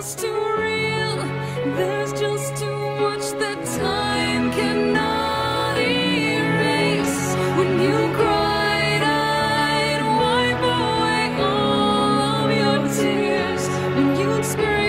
just too real. There's just too much that time cannot erase. When you cried, I'd wipe away all of your tears. When you'd scream,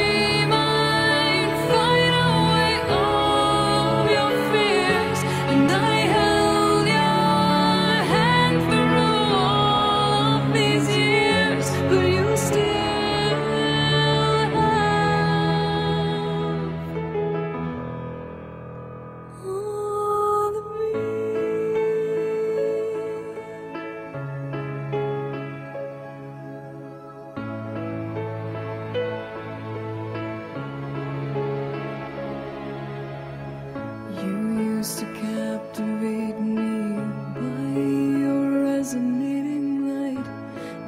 used to captivate me by your resonating light.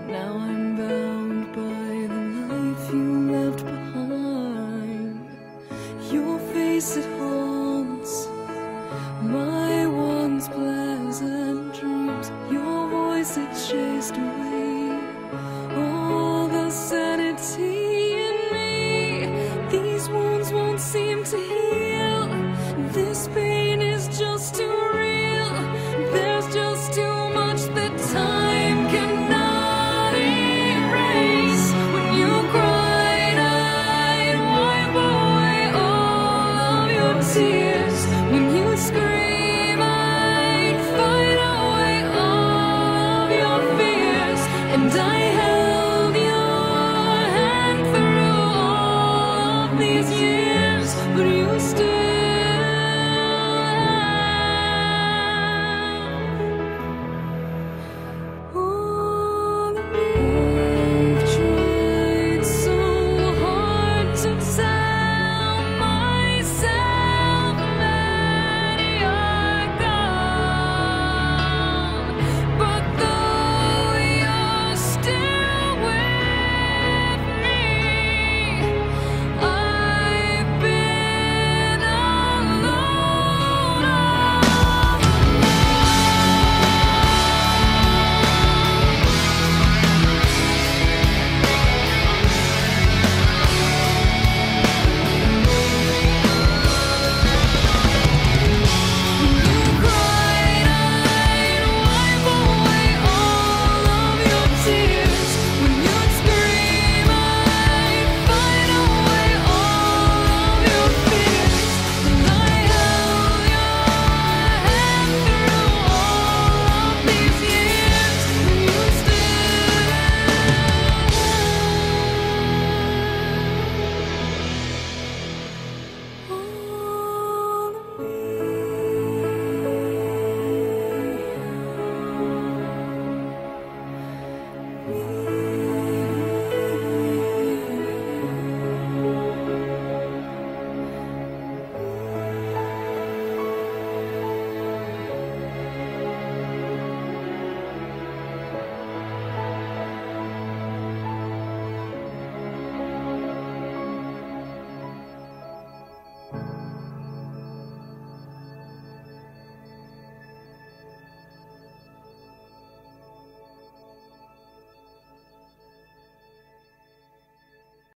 Now I'm bound by the life you left behind. Your face it haunts my once pleasant dreams. Your voice it chased away and I